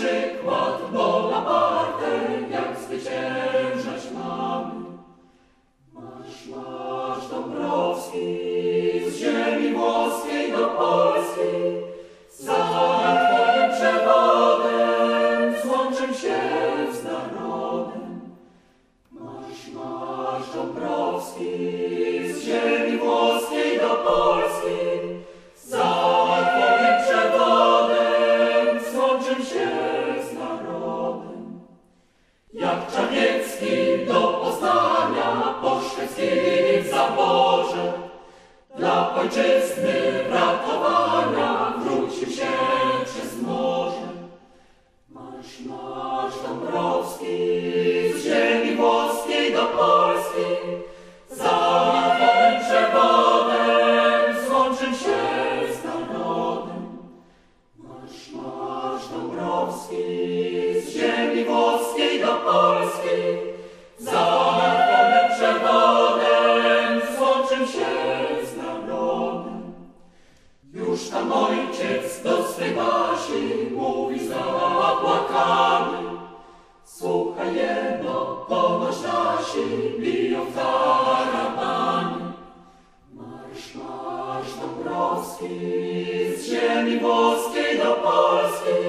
przykład Bonaparte, jak zwyciężać mamy. Masz, masz Dąbrowski, z ziemi włoskiej do Polski, za twoim przewodem złączym się z narodem. Masz, masz Dąbrowski, Jak Czarniecki do Poznania po szwedzkiej w zaborze, dla ojczyzny ratowania wrócił się przez morze. Marsz, marsz Dąbrowski, z ziemi włoskiej do Polski, ojciec do swej Basi mówi zapłakany. Słuchaj jeno, ponoć nasi biją tarabany. Marsz, marsz Dąbrowski z ziemi włoskiej do Polski,